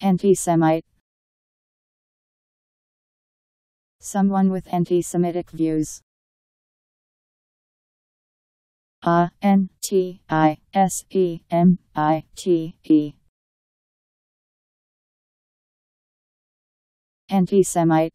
Anti-Semite. Someone with anti-Semitic views. A N T I S E M I T E. Anti-Semite.